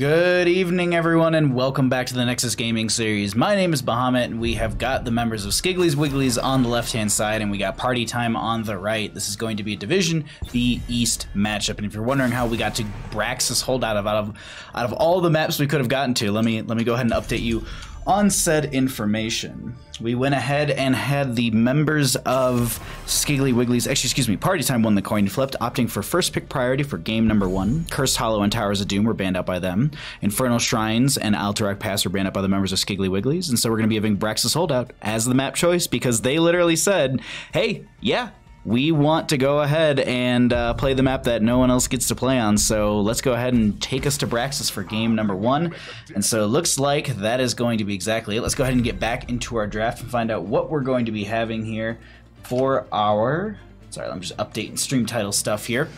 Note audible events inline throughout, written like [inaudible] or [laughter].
Good evening, everyone, and welcome back to the Nexus Gaming Series. My name is Bahamut, and we have got the members of Skigglies Wigglies on the left-hand side, and we got Party Time on the right. This is going to be a Division B East matchup, and if you're wondering how we got to Braxis Holdout of out of out of all the maps we could have gotten to, let me let me go ahead and update you on said information, we went ahead and had the members of Skiggly Wigglies, actually, excuse me, Party Time won the coin flipped, opting for first pick priority for game number one. Cursed Hollow and Towers of Doom were banned out by them. Infernal Shrines and Alterac Pass were banned out by the members of Skiggly Wigglies. And so we're going to be giving Braxis Holdout as the map choice because they literally said, hey, yeah, we want to go ahead and uh, play the map that no one else gets to play on. So let's go ahead and take us to Braxis for game number one. And so it looks like that is going to be exactly it. Let's go ahead and get back into our draft and find out what we're going to be having here for our. Sorry, I'm just updating stream title stuff here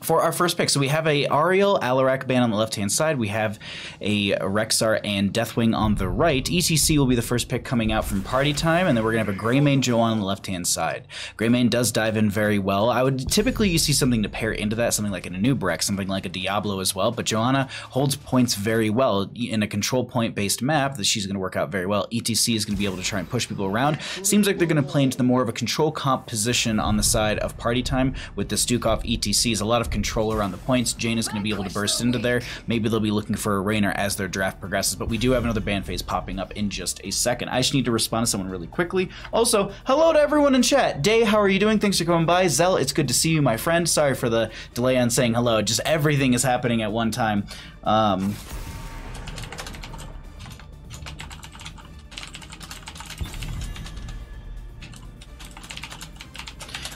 for our first pick, so we have a Yrel Alarak band on the left-hand side. We have a Rexxar and Deathwing on the right. ETC will be the first pick coming out from Party Time, and then we're going to have a Greymane Johanna on the left-hand side. Greymane does dive in very well. I would typically you see something to pair into that, something like an Anub'arak, something like a Diablo as well, but Johanna holds points very well in a control point-based map that she's going to work out very well. ETC is going to be able to try and push people around. Seems like they're going to play into the more of a control comp position on the side of Party Time with the Stukov ETCs. A lot of control around the points. Jaina is going to be able to burst into there. Maybe they'll be looking for a Raynor as their draft progresses, but we do have another ban phase popping up in just a second. I just need to respond to someone really quickly. Also, hello to everyone in chat. Day, how are you doing? Thanks for coming by. Zell, it's good to see you, my friend. Sorry for the delay on saying hello. Just everything is happening at one time. Um,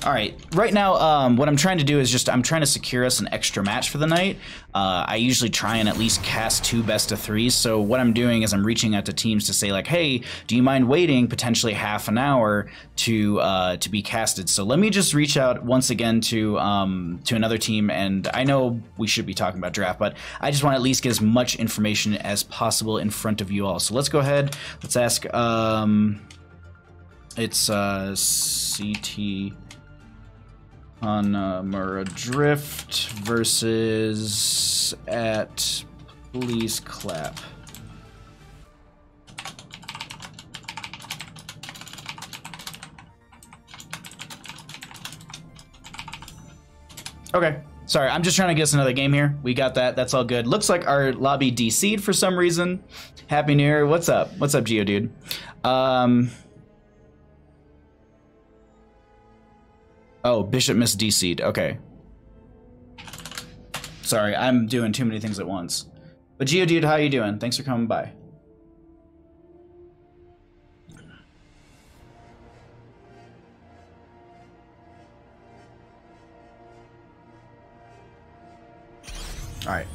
All right, right now, um, what I'm trying to do is just I'm trying to secure us an extra match for the night. Uh, I usually try and at least cast two best of threes. So what I'm doing is I'm reaching out to teams to say like, hey, do you mind waiting potentially half an hour to uh, to be casted? So let me just reach out once again to um, to another team, and I know we should be talking about draft, but I just want to at least get as much information as possible in front of you all. So let's go ahead. Let's ask. Um, it's uh, CT on uh, Drift versus at Please Clap. Okay. Sorry, I'm just trying to us another game here. We got that. That's all good. Looks like our lobby DC'd for some reason. Happy New Year. What's up? What's up, Geodude? Um, Oh, Bishop missed DC'd. Okay. Sorry, I'm doing too many things at once. But Geodude, how you doing? Thanks for coming by. Alright.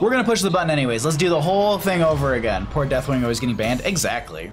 We're gonna push the button anyways. Let's do the whole thing over again. Poor Deathwing always getting banned. Exactly.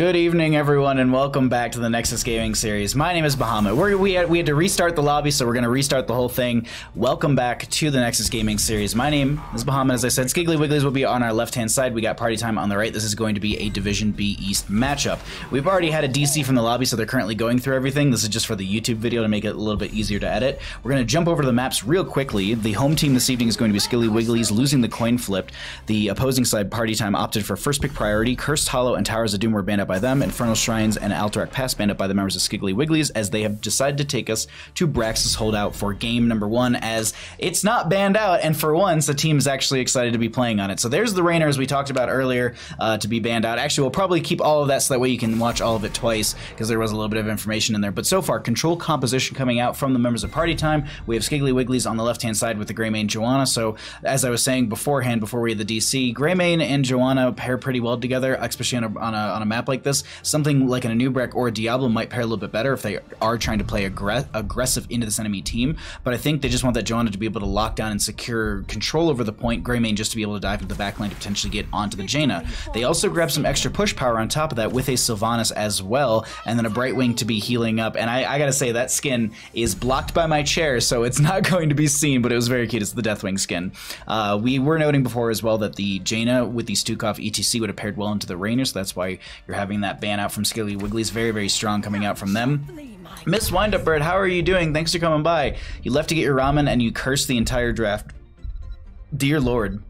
Good evening, everyone, and welcome back to the Nexus Gaming Series. My name is Bahamut. We're, we, had, we had to restart the lobby, so we're going to restart the whole thing. Welcome back to the Nexus Gaming Series. My name is Bahamut. As I said, Skiggly Wigglies will be on our left-hand side. We got Party Time on the right. This is going to be a Division B East matchup. We've already had a DC from the lobby, so they're currently going through everything. This is just for the YouTube video to make it a little bit easier to edit. We're going to jump over to the maps real quickly. The home team this evening is going to be Skilly Wigglies, losing the coin flipped. The opposing side, Party Time, opted for first pick priority. Cursed Hollow and Towers of Doom were banned out by them. Infernal Shrines and Alterac Pass banned up by the members of Skiggly Wigglies as they have decided to take us to Braxis Holdout for game number one as it's not banned out and for once the team is actually excited to be playing on it. So there's the Raynor as we talked about earlier uh, to be banned out. Actually, we'll probably keep all of that so that way you can watch all of it twice because there was a little bit of information in there. But so far, control composition coming out from the members of Party Time. We have Skiggly Wigglies on the left-hand side with the Greymane Johanna. So as I was saying beforehand, before we had the DC, Greymane and Johanna pair pretty well together, especially on a, on a, on a map like this, something like an Anub'arak or a Diablo might pair a little bit better if they are trying to play aggr- aggressive into this enemy team. But I think they just want that Johanna to be able to lock down and secure control over the point, Greymane just to be able to dive into the backline to potentially get onto the Jaina. They also grab some extra push power on top of that with a Sylvanas as well, and then a Brightwing to be healing up. And I, I gotta say, that skin is blocked by my chair, so it's [laughs] not going to be seen, but it was very cute. It's the Deathwing skin. Uh, we were noting before as well that the Jaina with the Stukov ETC would have paired well into the Raynor, so that's why you're having that ban out from Skilly Wiggly's very, very strong coming out from them. Miss Windup Bird, how are you doing? Thanks for coming by. You left to get your ramen and you cursed the entire draft. Dear Lord.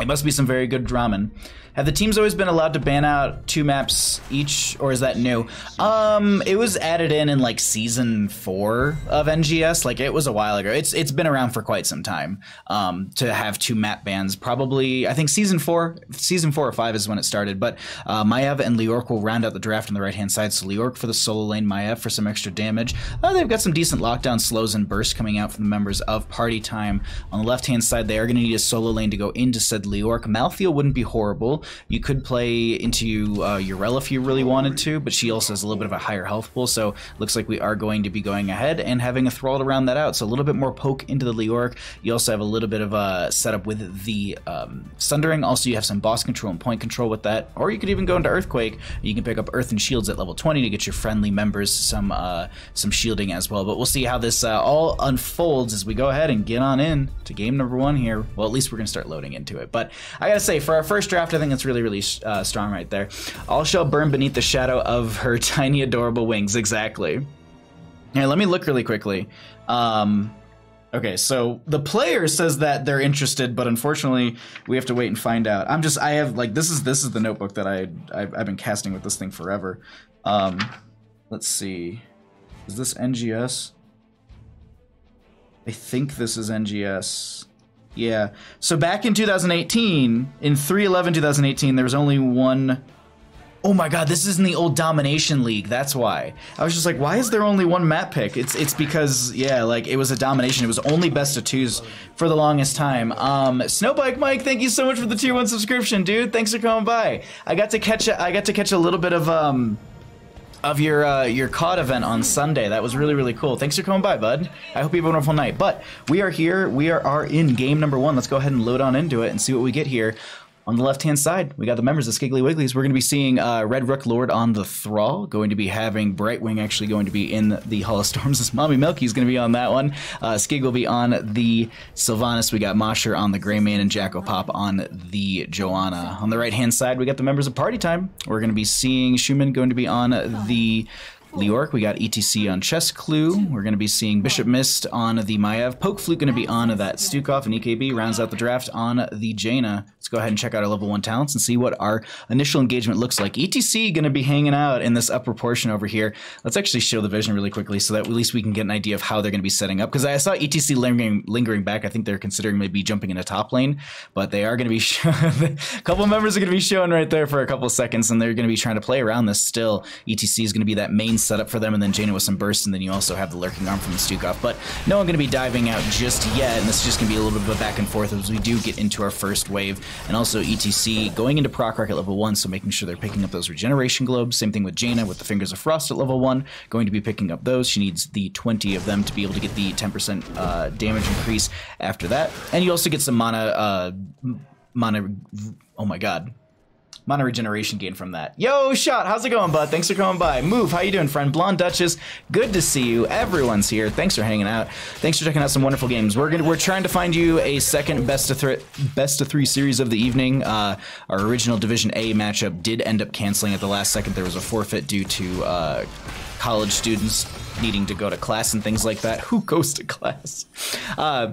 It must be some very good ramen. Have the teams always been allowed to ban out two maps each, or is that new? Um, it was added in in like season four of NGS. Like it was a while ago. It's it's been around for quite some time. Um, to have two map bans, probably I think season four, season four or five is when it started. But uh, and Leoric will round out the draft on the right hand side. So Leoric for the solo lane, Maiev for some extra damage. Uh, they've got some decent lockdown slows and bursts coming out from the members of Party Time. On the left hand side, they are going to need a solo lane to go into said Leoric. Malthael wouldn't be horrible. You could play into uh, Yrel if you really wanted to, but she also has a little bit of a higher health pool, so looks like we are going to be going ahead and having a Thrall to round that out. So a little bit more poke into the Leoric. You also have a little bit of a setup with the um, Sundering. Also, you have some boss control and point control with that, or you could even go into Earthquake. You can pick up Earth and Shields at level 20 to get your friendly members some uh, some shielding as well. But we'll see how this uh, all unfolds as we go ahead and get on in to game number one here. Well, at least we're going to start loading into it. But I gotta say, for our first draft, I think it's really, really uh, strong right there. All shall burn beneath the shadow of her [laughs] tiny, adorable wings. Exactly. Here, let me look really quickly. Um, okay, so the player says that they're interested, but unfortunately, we have to wait and find out. I'm just, I have like this is this is the notebook that I I've, I've been casting with this thing forever. Um, let's see, is this NGS? I think this is NGS. Yeah. So back in 2018, in 311 2018, there was only one. Oh my god, this is in the old Domination League. That's why. I was just like, why is there only one map pick? It's it's because yeah, like it was a domination. It was only best of twos for the longest time. Um, Snowbike Mike, thank you so much for the tier one subscription, dude. Thanks for coming by. I got to catch a, I got to catch a little bit of um of your uh, your COD event on Sunday. That was really really cool. Thanks for coming by, bud. I hope you have a wonderful night. But we are here. We are, are in game number one. Let's go ahead and load on into it and see what we get here. On the left-hand side, we got the members of Skiggly Wigglies. We're going to be seeing uh, Red Rook Lord on the Thrall, going to be having Brightwing actually going to be in the Hall of Storms. This Mommy Milky is going to be on that one. Uh, Skig will be on the Sylvanas. We got Mosher on the Greymane and Jacko Pop on the Johanna. On the right-hand side, we got the members of Party Time. We're going to be seeing Schumann going to be on the Leoric, we got ETC on Chess Clue. We're going to be seeing Bishop Mist on the Maiev. Poke Flute going to be on that Stukov, and EKB rounds out the draft on the Jaina. Let's go ahead and check out our level 1 talents and see what our initial engagement looks like. ETC going to be hanging out in this upper portion over here. Let's actually show the vision really quickly so that at least we can get an idea of how they're going to be setting up. Because I saw ETC lingering, lingering back. I think they're considering maybe jumping in a top lane, but they are going to be [laughs] a couple members are going to be showing right there for a couple seconds, and they're going to be trying to play around this still. ETC is going to be that main setup for them, and then Jaina with some bursts, and then you also have the Lurking Arm from the Stukov. But no one going to be diving out just yet, and this is just going to be a little bit of a back and forth as we do get into our first wave. And also ETC going into Prog Rock at level 1, so making sure they're picking up those regeneration globes. Same thing with Jaina with the Fingers of Frost at level 1, going to be picking up those. She needs the 20 of them to be able to get the 10% uh, damage increase after that. And you also get some mana, uh, mana, oh my god, mana regeneration gain from that. Yo, shot, how's it going, bud? Thanks for coming by. Move, how you doing, friend? Blonde Duchess, good to see you. Everyone's here. Thanks for hanging out. Thanks for checking out some wonderful games. We're gonna we're trying to find you a second best of three best of three series of the evening. Uh, our original Division A matchup did end up canceling at the last second. There was a forfeit due to uh, college students needing to go to class and things like that. [laughs] Who goes to class? Uh,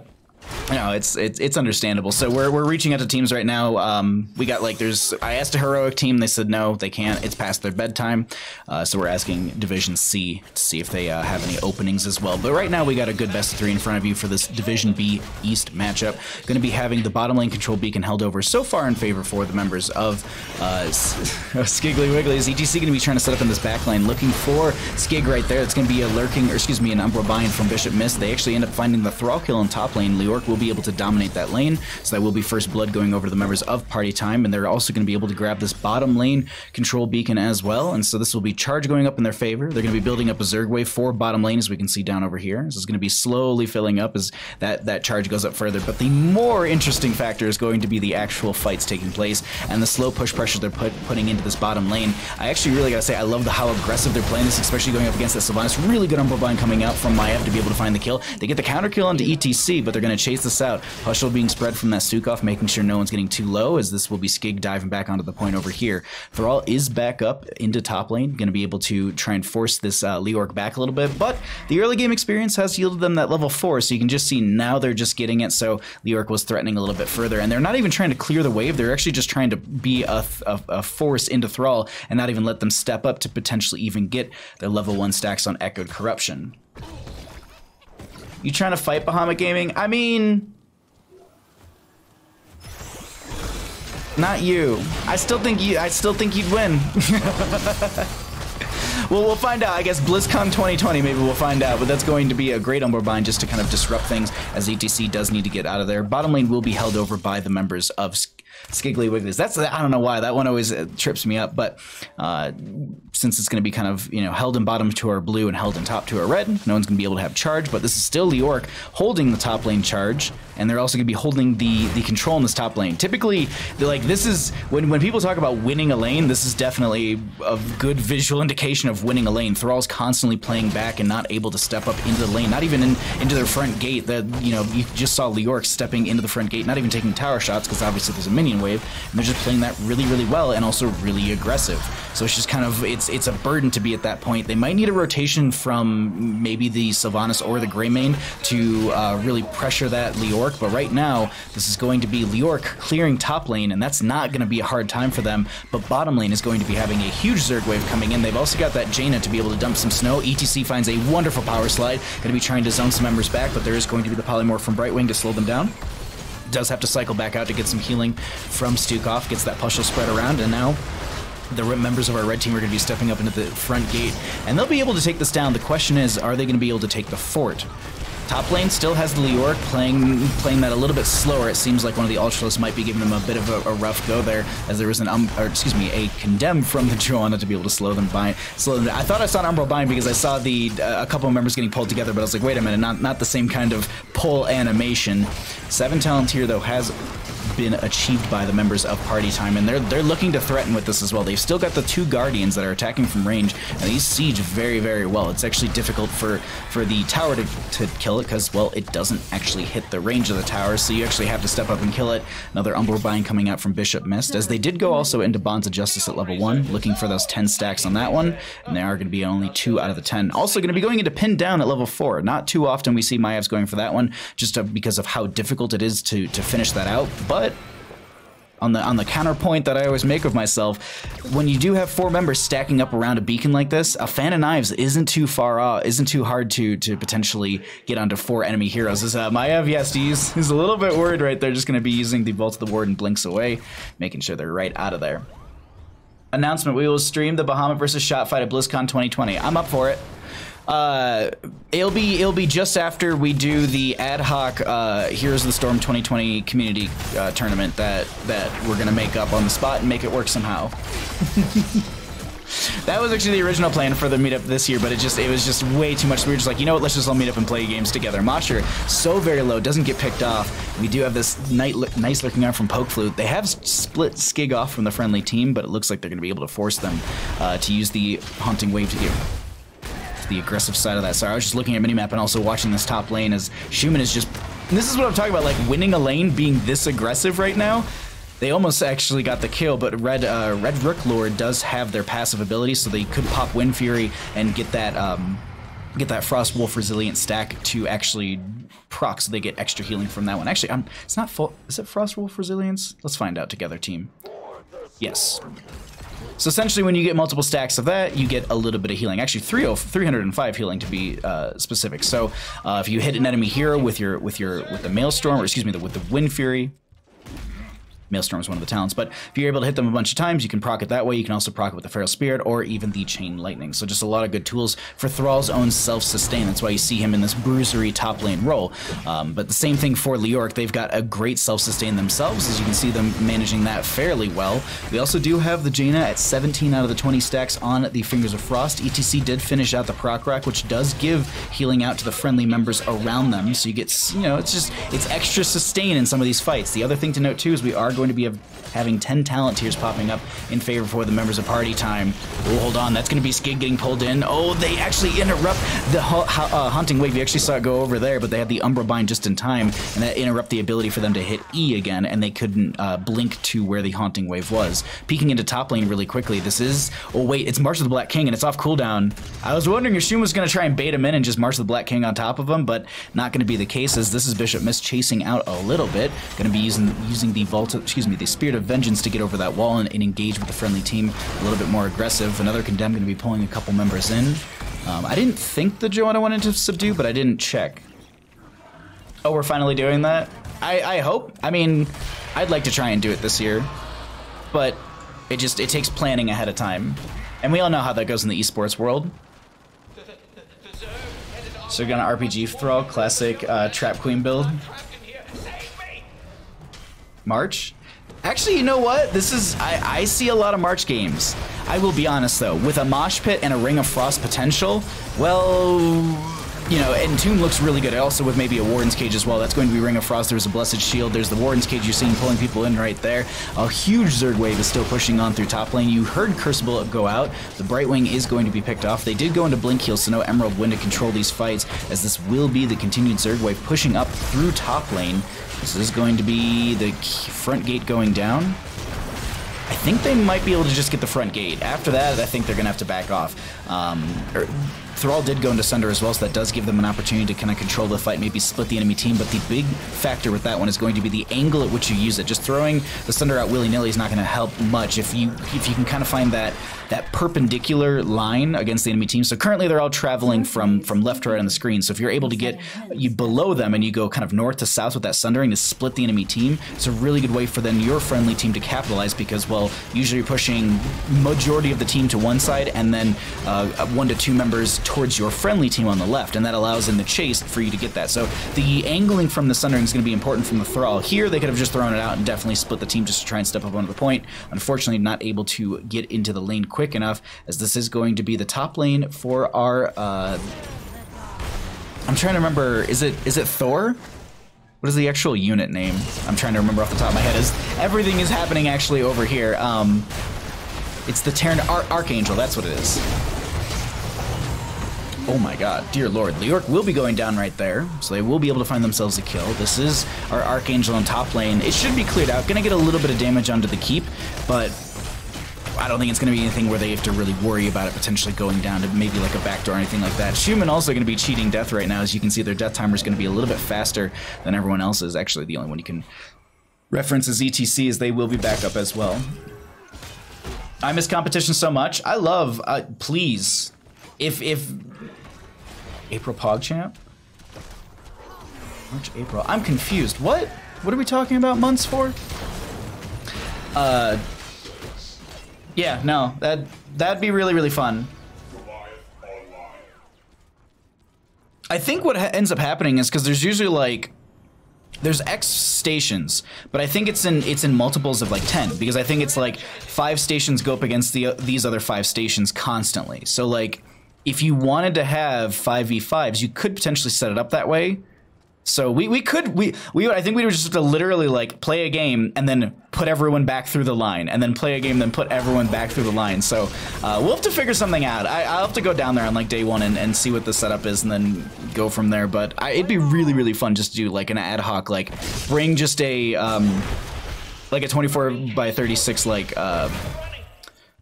no, it's it's it's understandable. So we're we're reaching out to teams right now. Um, we got like there's I asked a heroic team. They said no, they can't. It's past their bedtime. Uh, so we're asking Division C to see if they uh, have any openings as well. But right now we got a good best of three in front of you for this Division B East matchup. Going to be having the bottom lane control beacon held over so far in favor for the members of uh, [laughs] Skiggly Wiggly. Is ETC going to be trying to set up in this back lane, looking for Skig right there. It's going to be a lurking, or excuse me, an Umbral Bind from Bishop Mist. They actually end up finding the Thrall kill in top lane. Leo Leoric will be able to dominate that lane, so that will be first blood going over to the members of Party Time, and they're also going to be able to grab this bottom lane control beacon as well, and so this will be charge going up in their favor. They're going to be building up a Zerg wave for bottom lane, as we can see down over here. This is going to be slowly filling up as that, that charge goes up further, but the more interesting factor is going to be the actual fights taking place, and the slow push pressure they're put, putting into this bottom lane. I actually really gotta say, I love the, how aggressive they're playing this, especially going up against that Sylvanas. Really good Umbral Bind coming out from Maiev to be able to find the kill. They get the counter kill onto ETC, but they're gonna chase this out. Hushel being spread from that Stukov, making sure no one's getting too low, as this will be Skig diving back onto the point over here. Thrall is back up into top lane, gonna be able to try and force this uh, Leoric back a little bit, but the early game experience has yielded them that level 4, so you can just see now they're just getting it, so Leoric was threatening a little bit further, and they're not even trying to clear the wave, they're actually just trying to be a, a, a force into Thrall and not even let them step up to potentially even get their level 1 stacks on Echoed Corruption. You trying to fight Bahamut Gaming? I mean... Not you. I still think you I still think you'd win. [laughs] well, we'll find out. I guess BlizzCon 2020, maybe we'll find out. But that's going to be a great Umbral Bind just to kind of disrupt things as ETC does need to get out of there. Bottom lane will be held over by the members of Skiggly Wigglies. That's I don't know why that one always uh, trips me up, but uh, since it's going to be kind of you know held in bottom to our blue and held in top to our red, no one's going to be able to have charge. But this is still Leoric holding the top lane charge, and they're also going to be holding the the control in this top lane. Typically, like this is when when people talk about winning a lane, this is definitely a good visual indication of winning a lane. Thrall's constantly playing back and not able to step up into the lane, not even in, into their front gate. That you know you just saw Leoric stepping into the front gate, not even taking tower shots because obviously there's a minion wave, and they're just playing that really, really well and also really aggressive. So it's just kind of it's it's a burden to be at that point. They might need a rotation from maybe the Sylvanas or the Greymane to uh, really pressure that Leoric, but right now this is going to be Leoric clearing top lane, and that's not going to be a hard time for them. But bottom lane is going to be having a huge Zerg wave coming in. They've also got that Jaina to be able to dump some snow. ETC finds a wonderful power slide, going to be trying to zone some members back, but there is going to be the polymorph from Brightwing to slow them down does have to cycle back out to get some healing from Stukov, gets that Pushel spread around, and now the members of our red team are going to be stepping up into the front gate, and they'll be able to take this down. The question is, are they going to be able to take the fort? Top lane still has the Leoric playing playing that a little bit slower. It seems like one of the Ultralisks might be giving them a bit of a, a rough go there, as there was an um, or excuse me, a condemn from the [laughs] Johanna to be able to slow them by. Slow them. I thought I saw an Umbral Bind because I saw the uh, a couple of members getting pulled together, but I was like, wait a minute, not not the same kind of pull animation. Seven talent here though has been achieved by the members of Party Time, and they're they're looking to threaten with this as well. They've still got the two Guardians that are attacking from range, and these siege very, very well. It's actually difficult for, for the tower to, to kill it, because, well, it doesn't actually hit the range of the tower, so you actually have to step up and kill it. Another Umbral Bind coming out from Bishop Mist, as they did go also into Bonds of Justice at level 1, looking for those 10 stacks on that one, and they are going to be only 2 out of the 10. Also going to be going into Pin Down at level 4. Not too often we see Maiev's going for that one, just uh, because of how difficult it is to, to finish that out, but on the on the counterpoint that I always make of myself, when you do have four members stacking up around a beacon like this, a fan of knives isn't too far off, isn't too hard to to potentially get onto four enemy heroes. Is uh, Maiev, [laughs] he's a little bit worried right there, just going to be using the Bolt of the Ward and blinks away, making sure they're right out of there. Announcement: We will stream the Bahamut versus Shot fight at BlizzCon 2020. I'm up for it. Uh, it'll be it'll be just after we do the ad hoc uh, Heroes of the Storm 2020 community uh, tournament that that we're gonna make up on the spot and make it work somehow. [laughs] that was actually the original plan for the meetup this year, but it just it was just way too much. We were just like, you know what? Let's just all meet up and play games together. Motcher, so very low, doesn't get picked off. We do have this nice, nice looking arm from Poke Flute. They have split Skig off from the friendly team, but it looks like they're to be able to force them uh, to use the Haunting Wave to get the aggressive side of that. Sorry, I was just looking at minimap and also watching this top lane as Schumann is just... this is what I'm talking about, like winning a lane being this aggressive right now. They almost actually got the kill, but Red uh, Red Rook Lord does have their passive ability, so they could pop Wind Fury and get that um, get that Frost Wolf Resilient stack to actually proc, so they get extra healing from that one. Actually, I'm, it's not full. Is it Frost Wolf Resilience? Let's find out together, team. Yes. So essentially, when you get multiple stacks of that, you get a little bit of healing. Actually, 305 healing to be uh, specific. So uh, if you hit an enemy hero with your with your with the Maelstrom, or excuse me, the, with the Wind Fury, Maelstrom is one of the talents. But if you're able to hit them a bunch of times, you can proc it that way. You can also proc it with the Feral Spirit or even the Chain Lightning. So just a lot of good tools for Thrall's own self-sustain. That's why you see him in this bruisery top lane role. Um, but the same thing for Leoric. They've got a great self-sustain themselves, as you can see them managing that fairly well. We also do have the Jaina at 17 out of the 20 stacks on the Fingers of Frost. ETC did finish out the Prog Rock, which does give healing out to the friendly members around them. So you get, you know, it's just, it's extra sustain in some of these fights. The other thing to note too is we are going to be having 10 talent tiers popping up in favor for the members of party time. Oh, hold on, that's going to be Skid getting pulled in. Oh, they actually interrupt the uh, haunting wave. You actually saw it go over there, but they had the Umbral Bind just in time, and that interrupt the ability for them to hit E again, and they couldn't uh, blink to where the haunting wave was. Peeking into top lane really quickly. This is, oh wait, it's March of the Black King, and it's off cooldown. I was wondering if Shun was going to try and bait him in and just March of the Black King on top of him, but not going to be the case, as this is Bishop Mist chasing out a little bit. Going to be using using the Vault, excuse me, the Spirit of Vengeance to get over that wall and, and engage with the friendly team a little bit more aggressive. Another Condemned going to be pulling a couple members in. Um, I didn't think the Johanna wanted to subdue, but I didn't check. Oh, we're finally doing that? I, I hope. I mean, I'd like to try and do it this year, but it just, it takes planning ahead of time. And we all know how that goes in the esports world. So we're gonna RPG Thrall, classic uh, Trap Queen build. March? Actually, you know what? This is, I, I see a lot of March games. I will be honest though, with a Mosh Pit and a Ring of Frost potential, well, you know, Entomb looks really good. Also with maybe a Warden's Cage as well. That's going to be Ring of Frost. There's a Blessed Shield. There's the Warden's Cage you're seeing pulling people in right there. A huge Zerg wave is still pushing on through top lane. You heard Curse Bullet go out. The Brightwing is going to be picked off. They did go into Blink Heal, so no Emerald Wind to control these fights, as this will be the continued Zerg wave pushing up through top lane. This is going to be the front gate going down. I think they might be able to just get the front gate. After that, I think they're going to have to back off. Um, er, Thrall did go into Sunder as well, so that does give them an opportunity to kind of control the fight, maybe split the enemy team, but the big factor with that one is going to be the angle at which you use it. Just throwing the Sunder out willy-nilly is not going to help much if you if you can kind of find that that perpendicular line against the enemy team. So currently they're all traveling from from left to right on the screen. So if you're able to get you below them and you go kind of north to south with that sundering to split the enemy team, it's a really good way for then your friendly team to capitalize because well, usually you're pushing majority of the team to one side and then uh, one to two members towards your friendly team on the left, and that allows in the chase for you to get that. So the angling from the Sundering is going to be important from the Thrall. Here, they could have just thrown it out and definitely split the team just to try and step up onto the point. Unfortunately, not able to get into the lane quick enough, as this is going to be the top lane for our... Uh, I'm trying to remember, is it is it Thor? What is the actual unit name? I'm trying to remember off the top of my head. Is everything is happening actually over here? Um, it's the Terran Ar Archangel. That's what it is. Oh my god, dear lord. Leoric will be going down right there, so they will be able to find themselves a kill. This is our Archangel in top lane. It should be cleared out. Gonna get a little bit of damage onto the keep, but I don't think it's going to be anything where they have to really worry about it potentially going down to maybe like a backdoor or anything like that. Schumann also going to be cheating death right now. As you can see, their death timer is going to be a little bit faster than everyone else's. Actually, the only one you can reference as ETC is they will be back up as well. I miss competition so much. I love, uh, please, if if April PogChamp? March, April. I'm confused. What? What are we talking about months for? Uh, yeah, no, that that'd be really really fun. I think what ends up happening is because there's usually like there's X stations, but I think it's in it's in multiples of like 10 because I think it's like five stations go up against the these other five stations constantly. So like if you wanted to have 5v5s, you could potentially set it up that way. So we, we could we we I think we would just have to literally like play a game and then put everyone back through the line and then play a game then put everyone back through the line. So uh, we'll have to figure something out. I, will have to go down there on like day one and, and see what the setup is and then go from there. But I, it'd be really really fun just to do like an ad hoc like bring just a um like a 24 by 36 like uh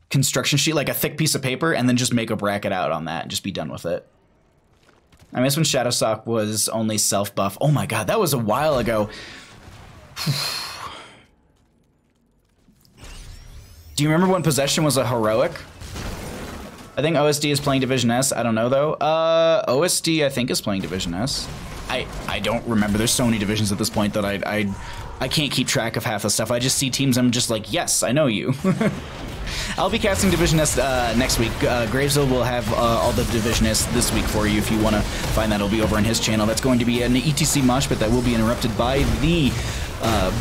construction sheet, like a thick piece of paper, and then just make a bracket out on that and just be done with it. I miss when Shadowstalk was only self-buff. Oh my god, that was a while ago. [sighs] Do you remember when Possession was a heroic? I think OSD is playing Division S. I don't know though. Uh, OSD I think is playing Division S. I I don't remember. There's so many divisions at this point that I I I can't keep track of half the stuff. I just see teams. I'm just like, yes, I know you. [laughs] I'll be casting Division S uh, next week. Uh, Gravesville will have uh, all the Divisionists this week for you. If you want to find that, it'll be over on his channel. That's going to be an ETC mosh but that will be interrupted by the uh,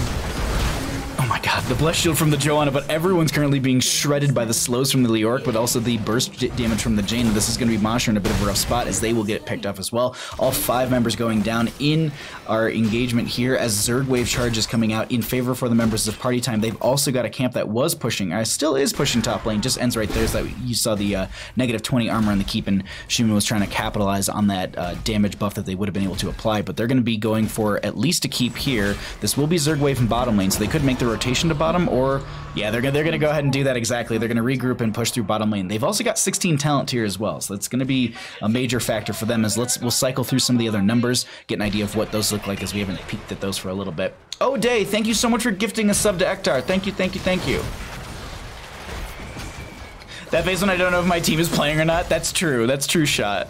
Oh my god, the Bless Shield from the Johanna, but everyone's currently being shredded by the slows from the Leoric, but also the burst damage from the Jaina. This is going to be Mosher in a bit of a rough spot as they will get picked up as well. All five members going down in our engagement here as Zerg Wave Charge is coming out in favor for the members of Party Time. They've also got a camp that was pushing, uh, still is pushing top lane, just ends right there. So that you saw the uh, negative 20 armor on the keep, and Shima was trying to capitalize on that uh, damage buff that they would have been able to apply, but they're going to be going for at least a keep here. This will be Zerg Wave in bottom lane, so they could make the rotation to bottom, or yeah, they're, they're going to go ahead and do that exactly. They're to regroup and push through bottom lane. They've also got 16 talent here as well, so that's going to be a major factor for them. As let's we'll cycle through some of the other numbers, get an idea of what those look like, as we haven't peeked at those for a little bit. Oh, Day, thank you so much for gifting a sub to Ektar. Thank you, thank you, thank you. That phase when I don't know if my team is playing or not. That's true. That's true shot.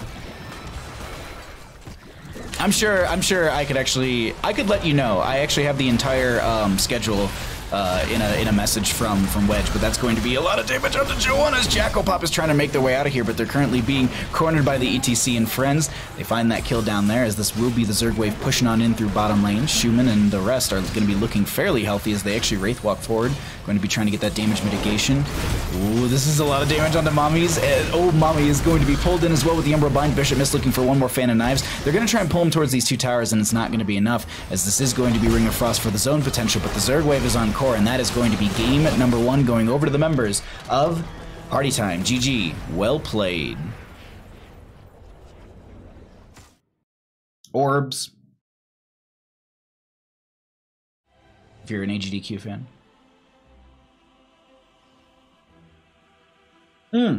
I'm sure. I'm sure I could actually. I could let you know. I actually have the entire um, schedule uh, in a in a message from from Wedge, but that's going to be a lot of damage on the Johanna as Jackal Pop is trying to make their way out of here, but they're currently being cornered by the ETC and friends. They find that kill down there as this will be the Zerg wave pushing on in through bottom lane. Schumann and the rest are going to be looking fairly healthy as they actually wraith walk forward, going to be trying to get that damage mitigation. Ooh, this is a lot of damage onto Mommies. And, oh, Mommy is going to be pulled in as well with the Umbral Bind. Bishop Mist looking for one more fan of knives. They're going to try and pull him towards these two towers, and it's not going to be enough as this is going to be Ring of Frost for the zone potential, but the Zerg wave is on core, and that is going to be game number one going over to the members of Party Time. GG. Well played. Orbs. If you're an AGDQ fan. Hmm.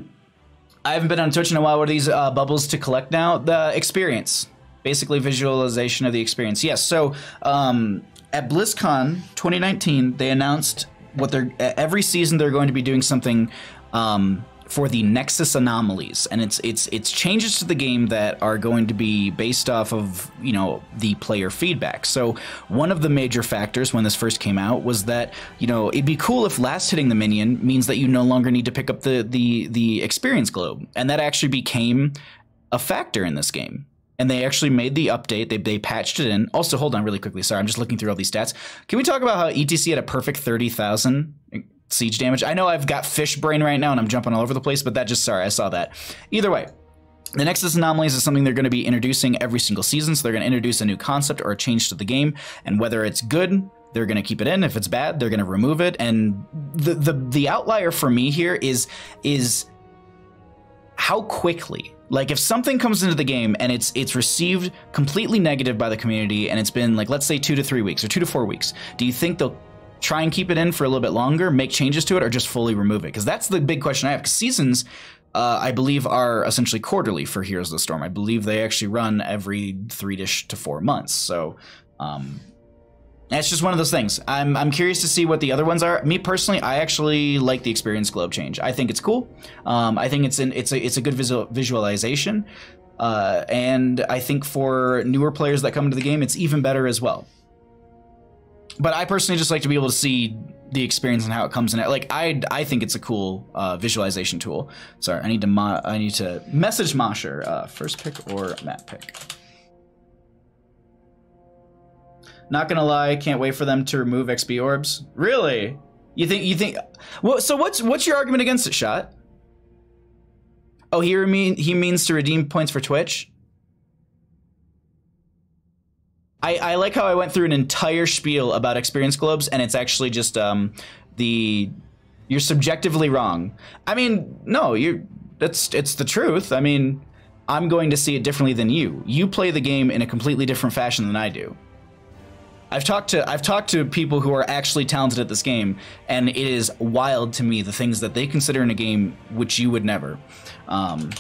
I haven't been on Twitch in a while. What are these uh, bubbles to collect now? The experience. Basically, visualization of the experience. Yes, so um, at BlizzCon 2019, they announced what they're every season they're going to be doing something um, for the Nexus anomalies, and it's it's it's changes to the game that are going to be based off of you know the player feedback. So one of the major factors when this first came out was that you know it'd be cool if last hitting the minion means that you no longer need to pick up the the the experience globe, and that actually became a factor in this game and they actually made the update. They, they patched it in. Also, hold on really quickly. Sorry, I'm just looking through all these stats. Can we talk about how ETC had a perfect 30,000 siege damage? I know I've got fish brain right now and I'm jumping all over the place, but that just, sorry, I saw that. Either way, the Nexus Anomalies is something they're going to be introducing every single season. So they're going to introduce a new concept or a change to the game. And whether it's good, they're going to keep it in. If it's bad, they're going to remove it. And the, the, the outlier for me here is, is how quickly like if something comes into the game and it's it's received completely negative by the community and it's been like let's say 2 to 3 weeks or 2 to 4 weeks, do you think they'll try and keep it in for a little bit longer, make changes to it or just fully remove it? Cuz that's the big question I have. Cuz seasons uh, I believe are essentially quarterly for Heroes of the Storm. I believe they actually run every 3 to 4 months. So um, it's just one of those things. I'm, I'm curious to see what the other ones are. Me personally, I actually like the experience globe change. I think it's cool. Um, I think it's an it's a it's a good visual, visualization, uh, and I think for newer players that come into the game, it's even better as well. But I personally just like to be able to see the experience and how it comes in. Like I I think it's a cool uh, visualization tool. Sorry, I need to I need to message Mosher. Uh, first pick or map pick. Not gonna lie, can't wait for them to remove XP orbs. Really? You think you think? Well, so what's what's your argument against it, shot? Oh, he mean he means to redeem points for Twitch. I I like how I went through an entire spiel about experience globes, and it's actually just um the you're subjectively wrong. I mean, no, you're that's it's the truth. I mean, I'm going to see it differently than you. You play the game in a completely different fashion than I do. I've talked to I've talked to people who are actually talented at this game, and it is wild to me the things that they consider in a game which you would never. Um,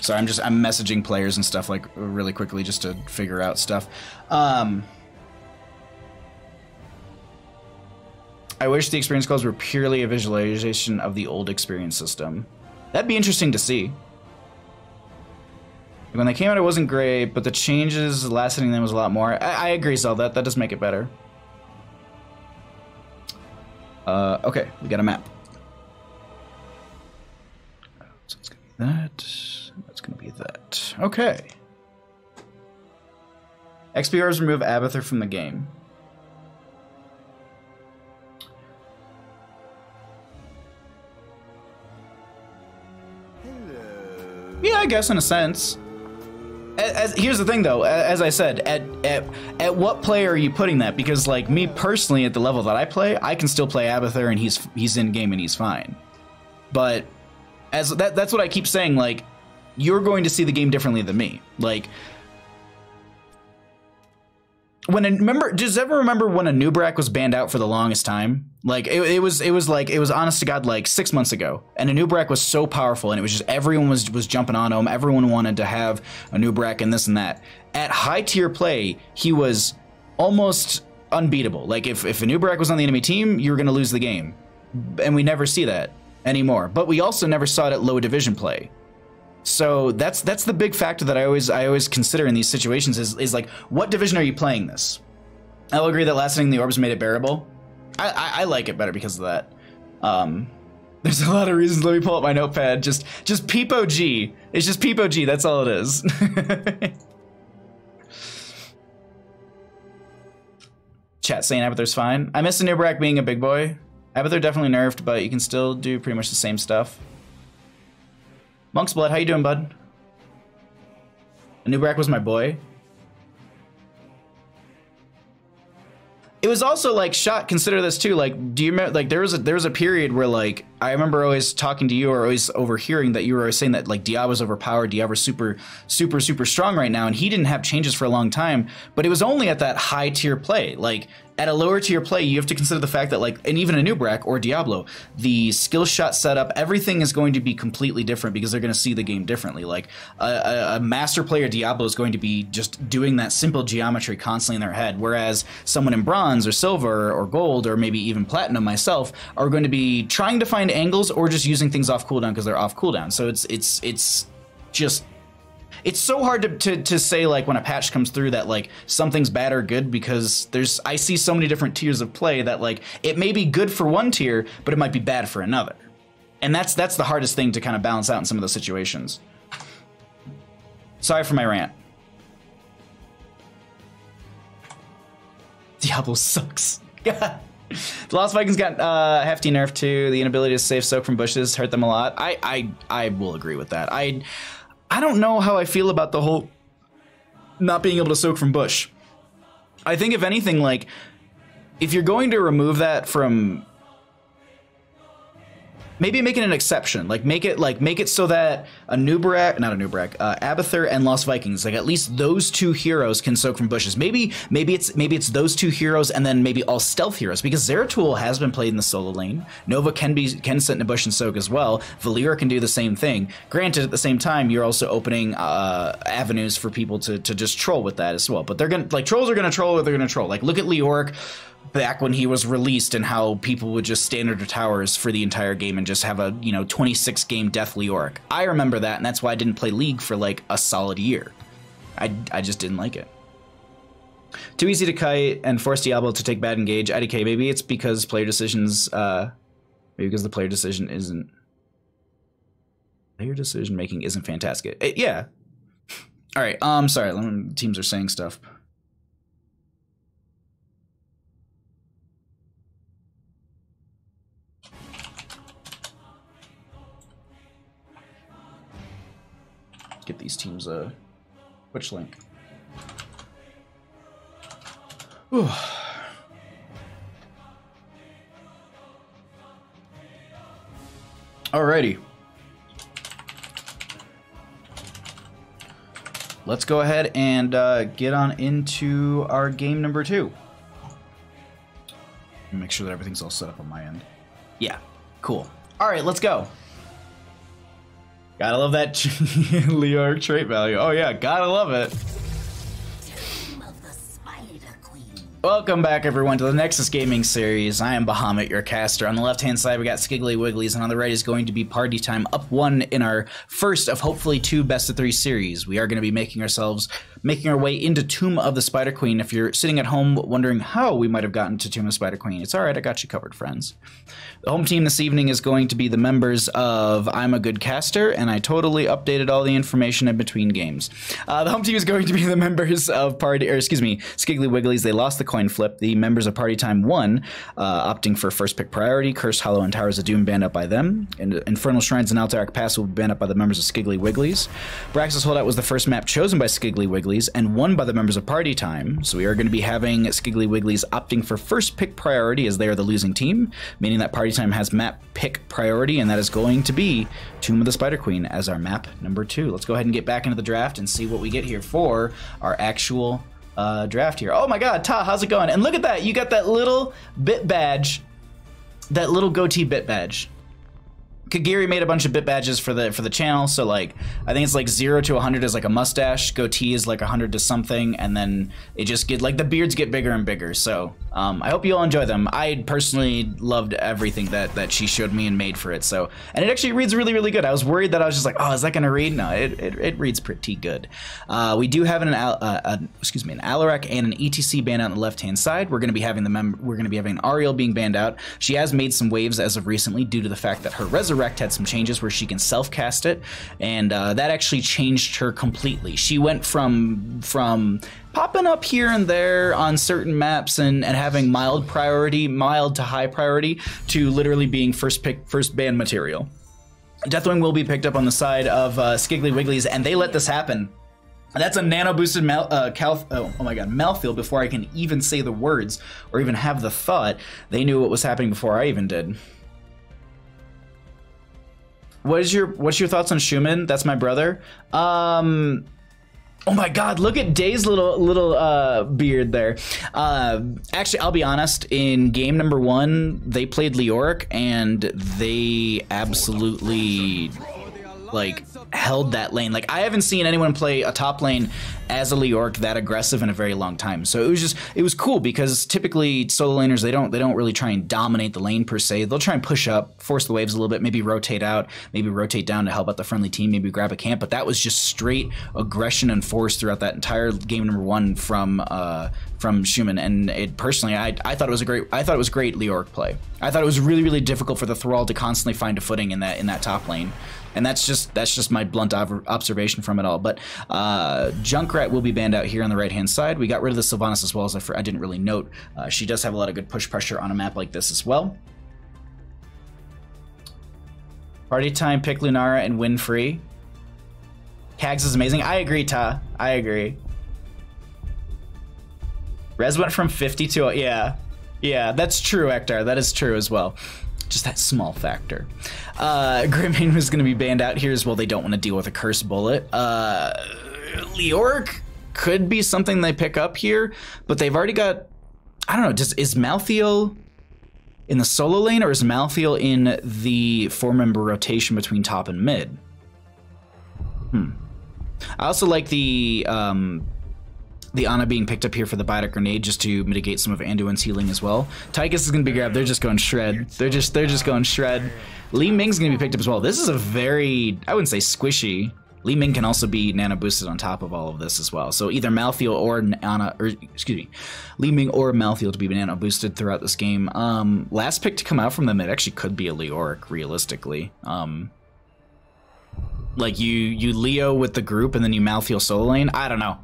so I'm just I'm messaging players and stuff like really quickly just to figure out stuff. Um, I wish the experience calls were purely a visualization of the old experience system. That'd be interesting to see. When they came out, it wasn't great, but the changes last hitting them was a lot more. I, I agree, Zelda. That, that does make it better. Uh, okay, we got a map. So it's gonna be that. That's gonna be that. Okay. XPRs remove Abathur from the game. Yeah, I guess in a sense. As, here's the thing, though. As I said, at at at what play are you putting that? Because like me personally, at the level that I play, I can still play Abathur, and he's he's in game and he's fine. But as that that's what I keep saying. Like you're going to see the game differently than me. Like when a, remember does ever remember when Anub'arak was banned out for the longest time? Like it, it, was it was like it was honest to god like six months ago. And Anub'arak was so powerful and it was just everyone was was jumping on him everyone wanted to have Anub'arak and this and that. At high tier play he was almost unbeatable. Like if, if Anub'arak was on the enemy team you were going to lose the game. And we never see that anymore. But we also never saw it at low division play so that's that's the big factor that I always I always consider in these situations is, is like what division are you playing this? I'll agree that hitting the orbs made it bearable. I, I, I like it better because of that. Um, [laughs] there's a lot of reasons. Let me pull up my notepad. Just just Peepo G. It's just Peepo G. That's all it is. [laughs] Chat saying Abathur's fine. I miss Anub'arak being a big boy. Abathur definitely nerfed, but you can still do pretty much the same stuff. Monk's Blood, how you doing, bud? Anub'arak was my boy. It was also like shot. Consider this too. Like, do you remember? Like, there was a there was a period where like I remember always talking to you or always overhearing that you were saying that like Diablo's overpowered, Diablo's super super super strong right now, and he didn't have changes for a long time. But it was only at that high tier play. Like at a lower tier play, you have to consider the fact that like, and even Anub'arak or Diablo, the skill shot setup, everything is going to be completely different because they're going to see the game differently. Like a, a, a, master player Diablo is going to be just doing that simple geometry constantly in their head, whereas someone in bronze or silver or gold or maybe even platinum, myself, are going to be trying to find angles or just using things off cooldown because they're off cooldown. So it's it's it's just it's so hard to, to, to say like when a patch comes through that like something's bad or good because there's I see so many different tiers of play that like it may be good for one tier, but it might be bad for another. And that's that's the hardest thing to kind of balance out in some of those situations. Sorry for my rant. Diablo sucks. [laughs] the Lost Vikings got uh, hefty nerf too. The inability to save soak from bushes hurt them a lot. I I I will agree with that. I I don't know how I feel about the whole not being able to soak from bush. I think if anything, like if you're going to remove that from maybe make it an exception. Like make it like make it so that Anub'arak, not Anub'arak, uh, Abathur and Lost Vikings, like at least those two heroes can soak from bushes. Maybe maybe it's maybe it's those two heroes and then maybe all stealth heroes because Zeratul has been played in the solo lane. Nova can be can sit in a bush and soak as well. Valeera can do the same thing. Granted, at the same time, you're also opening uh, avenues for people to to just troll with that as well. But they're gonna like trolls are gonna troll or they're gonna troll. Like look at Leoric back when he was released and how people would just stand under towers for the entire game and just have a you know 26 game death Leoric. I remember that, and that's why I didn't play League for like a solid year. I I just didn't like it. Too easy to kite and force Diablo to take bad engage. IDK, maybe it's because player decisions. Uh, maybe because the player decision isn't. Player decision making isn't fantastic. It, yeah. [laughs] All right. Um. Sorry. Teams are saying stuff. Get these teams a Twitch link. Whew. Alrighty. Let's go ahead and uh, get on into our game number two. Make sure that everything's all set up on my end. Yeah, cool. All right, let's go. Gotta love that [laughs] Leoric trait value. Oh yeah, gotta love it. Welcome back, everyone, to the Nexus Gaming Series. I am Bahamut, your caster. On the left-hand side, we got Skiggly Wigglies, and on the right is going to be Party Time, up one in our first of hopefully two best of three series. We are going to be making ourselves, making our way into Tomb of the Spider Queen. If you're sitting at home wondering how we might have gotten to Tomb of the Spider Queen, it's all right. I got you covered, friends. The home team this evening is going to be the members of I'm a Good Caster, and I totally updated all the information in between games. Uh, the home team is going to be the members of Party, or excuse me, Skiggly Wigglies. They lost the coin flip. The members of Party Time won, uh, opting for first pick priority. Cursed Hollow and Towers of Doom banned up by them. And Infernal Shrines and Alterac Pass will be banned up by the members of Skiggly Wigglies. Braxis Holdout was the first map chosen by Skiggly Wigglies and won by the members of Party Time. So we are going to be having Skiggly Wigglies opting for first pick priority as they are the losing team, meaning that Party Time has map pick priority, and that is going to be Tomb of the Spider Queen as our map number two. Let's go ahead and get back into the draft and see what we get here for our actual uh, draft here. Oh my god, Ta, how's it going? And look at that, you got that little bit badge, that little goatee bit badge. Kagiri made a bunch of bit badges for the for the channel, so like I think it's like zero to 100 is like a mustache, goatee is like 100 to something, and then it just get like the beards get bigger and bigger. So um, I hope you all enjoy them. I personally loved everything that that she showed me and made for it. So and it actually reads really really good. I was worried that I was just like, oh, is that gonna read? No, it it, it reads pretty good. Uh, we do have an uh, excuse me an Alarak and an ETC banned out on the left hand side. We're gonna be having the mem we're gonna be having Auriel being banned out. She has made some waves as of recently due to the fact that her resurrection Resurrect had some changes where she can self cast it, and uh, that actually changed her completely. She went from from popping up here and there on certain maps and, and having mild priority, mild to high priority, to literally being first pick, first ban material. Deathwing will be picked up on the side of uh, Skiggly Wigglies, and they let this happen. That's a nano boosted Mal- uh, Cal- oh, oh, my god, Malthael before I can even say the words or even have the thought. They knew what was happening before I even did. What is your what's your thoughts on Schumann? That's my brother. Um Oh my God! Look at Day's little little uh, beard there. Uh, actually, I'll be honest. In game number one, they played Leoric, and they absolutely like held that lane. Like I haven't seen anyone play a top lane as a Leoric that aggressive in a very long time. So it was just it was cool because typically solo laners they don't they don't really try and dominate the lane per se. They'll try and push up, force the waves a little bit, maybe rotate out, maybe rotate down to help out the friendly team, maybe grab a camp. But that was just straight aggression and force throughout that entire game number one from uh, from Schumann. And it personally, I, I thought it was a great I thought it was great Leoric play. I thought it was really really difficult for the Thrall to constantly find a footing in that in that top lane and that's just that's just my blunt observation from it all. But uh, Junkrat will be banned out here on the right hand side. We got rid of the Sylvanas as well as I, I didn't really note. Uh, she does have a lot of good push pressure on a map like this as well. Party time, pick Lunara and win free. Kags is amazing. I agree, Ta. I agree. Res went from 50 to yeah. Yeah, that's true, Ektar. That is true as well just that small factor. Uh, [laughs] Greymane was going to be banned out here as well. They don't want to deal with a curse bullet. Uh, Leoric could be something they pick up here, but they've already got. I don't know. Does is Malthael in the solo lane or is Malthael in the four member rotation between top and mid? Hmm. I also like the um, the Ana being picked up here for the Biotic Grenade just to mitigate some of Anduin's healing as well. Tychus is going to be grabbed. They're just going shred. They're just they're just going shred. Li Ming's going to be picked up as well. This is a very, I wouldn't say squishy. Li Ming can also be nano boosted on top of all of this as well. So either Malthael or Ana, or excuse me, Li Ming or Malthael to be nano boosted throughout this game. Um, last pick to come out from them, it actually could be a Leoric, realistically. Um, like you, you Leo with the group and then you Malthael solo lane. I don't know.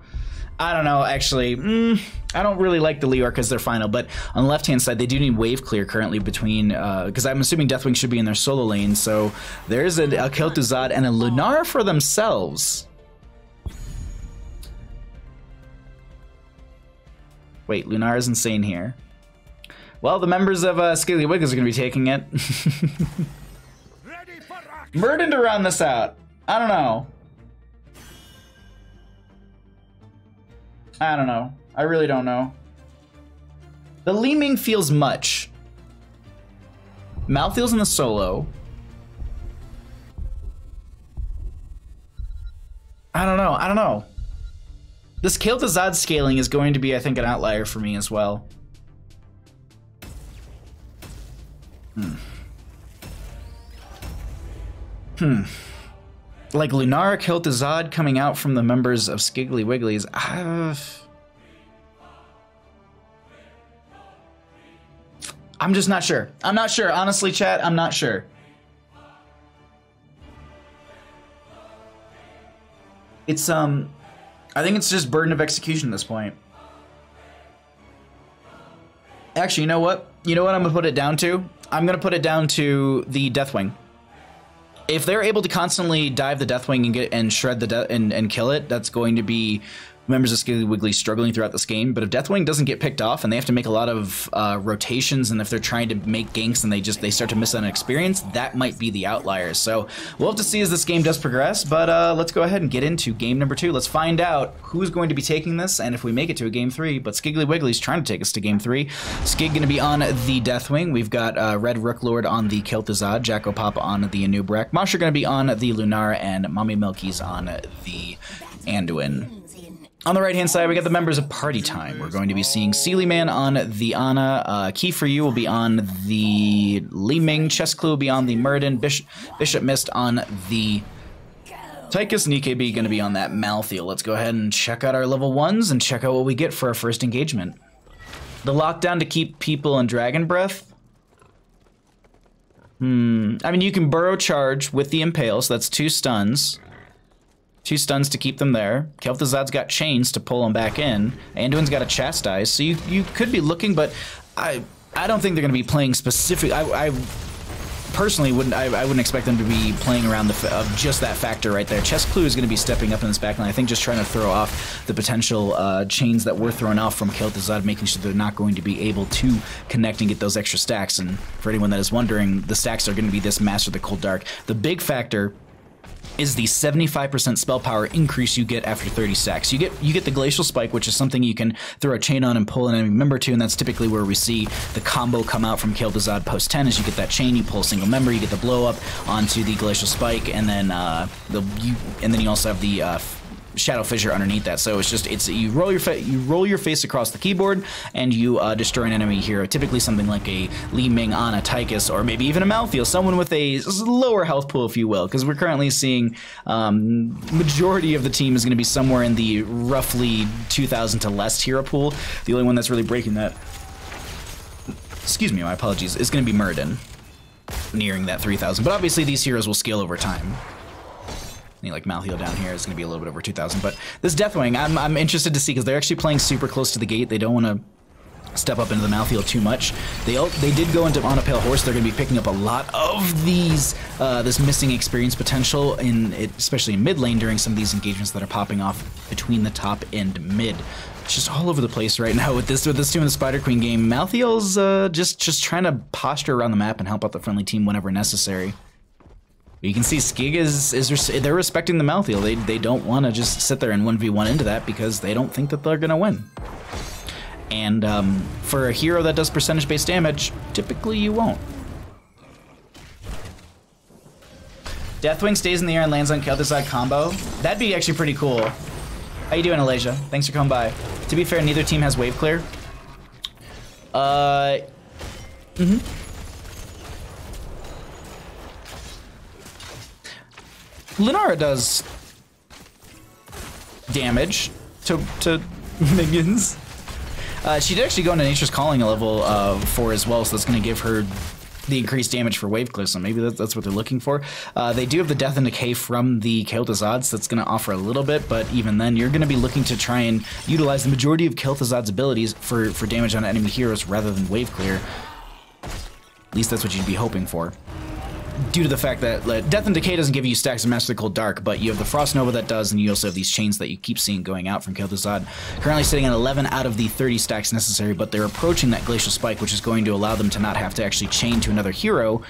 I don't know, actually. Mm, I don't really like the Leoric as their final, but on the left hand side, they do need wave clear currently between, because uh, I'm assuming Deathwing should be in their solo lane, so there's a, a Kel'Thuzad and a Lunar for themselves. Wait, Lunar is insane here. Well, the members of uh, Skiggly Wigglies are going to be taking it. [laughs] Murden to round this out. I don't know. I don't know. I really don't know. The Li Ming feels much. Malthael's in the solo. I don't know. I don't know. This Kel'Thuzad scaling is going to be, I think, an outlier for me as well. Hmm. Hmm. Like Lunara Kel'Thuzad coming out from the members of Skiggly Wigglies. Uh, I'm just not sure. I'm not sure. Honestly, chat, I'm not sure. It's, um, I think it's just burden of execution at this point. Actually, you know what? You know what I'm going to put it down to? I'm going to put it down to the Deathwing. If they're able to constantly dive the Deathwing and get and shred the de- and and kill it, that's going to be members of Skiggly Wiggly struggling throughout this game. But if Deathwing doesn't get picked off and they have to make a lot of uh, rotations, and if they're trying to make ganks and they just they start to miss on experience, that might be the outliers. So we'll have to see as this game does progress. But uh, let's go ahead and get into game number two. Let's find out who's going to be taking this and if we make it to a game three. But Skiggly Wiggly's trying to take us to game three. Skig going to be on the Deathwing. We've got uh, Red Rooklord on the Kel'Thuzad, Jacko Pop on the Anub'arak, Masha going to be on the Lunara, and Mommy Milky's on the Anduin. On the right hand side, we got the members of Party Time. We're going to be seeing Sealy Man on the Ana, uh, Key for You will be on the Li Ming, Chess Clue will be on the Muradin, Bishop, Bishop Mist on the Tychus and EKB going to be on that Malthael. Let's go ahead and check out our level ones and check out what we get for our first engagement. The lockdown to keep people in Dragon Breath. Hmm. I mean, you can burrow charge with the Impale, so that's two stuns. Two stuns to keep them there. Kel'Thuzad's got chains to pull them back in. Anduin's got a chastise, so you you could be looking, but I I don't think they're going to be playing specific. I, I personally wouldn't I, I, wouldn't expect them to be playing around the of just that factor right there. Chess Clue is going to be stepping up in this backline. I think just trying to throw off the potential uh, chains that were thrown off from Kel'Thuzad, making sure they're not going to be able to connect and get those extra stacks. And for anyone that is wondering, the stacks are going to be this Master of the Cold Dark. The big factor is the 75% spell power increase you get after 30 stacks. You get you get the glacial spike, which is something you can throw a chain on and pull an enemy member to, and that's typically where we see the combo come out from Kel'Thuzad post 10. Is you get that chain, you pull a single member, you get the blow up onto the glacial spike, and then uh, the you and then you also have the uh, shadow fissure underneath that. So it's just it's you roll your you roll your face across the keyboard and you uh, destroy an enemy hero. Typically something like a Li Ming on a Tychus or maybe even a Malthael, someone with a lower health pool, if you will, because we're currently seeing um, majority of the team is going to be somewhere in the roughly 2,000 to less hero pool. The only one that's really breaking that, excuse me, my apologies, is going to be Muradin nearing that 3,000. But obviously these heroes will scale over time like Malthael down here is going to be a little bit over 2,000. But this Deathwing, I'm, I'm interested to see because they're actually playing super close to the gate. They don't want to step up into the Malthael too much. They they did go into on a pale horse. They're going to be picking up a lot of these uh, this missing experience potential in it, especially in mid lane during some of these engagements that are popping off between the top and mid. It's just all over the place right [laughs] now with this with this team in the Spider Queen game. Malthael's uh, just just trying to posture around the map and help out the friendly team whenever necessary. You can see Skig is, is they're respecting the Malthael. They, they don't want to just sit there and 1v1 into that because they don't think that they're going to win. And um, for a hero that does percentage-based damage, typically you won't. Deathwing stays in the air and lands on Kel'Thuzad combo. That'd be actually pretty cool. How you doing, Alasia? Thanks for coming by. To be fair, neither team has wave clear. Uh, mm-hmm. Lunara does damage to, to [laughs] minions. Uh, she did actually go into Nature's Calling a level uh, 4 as well, so that's going to give her the increased damage for Wave Clear, so maybe that, that's what they're looking for. Uh, they do have the Death and Decay from the Kel'Thuzad, so that's going to offer a little bit, but even then, you're going to be looking to try and utilize the majority of Kel'Thuzad's abilities for, for damage on enemy heroes rather than Wave Clear. At least that's what you'd be hoping for due to the fact that like, Death and Decay doesn't give you stacks of Master Cold Dark, but you have the Frost Nova that does, and you also have these chains that you keep seeing going out from Kel'Thuzad. Currently sitting at 11 out of the 30 stacks necessary, but they're approaching that Glacial Spike, which is going to allow them to not have to actually chain to another hero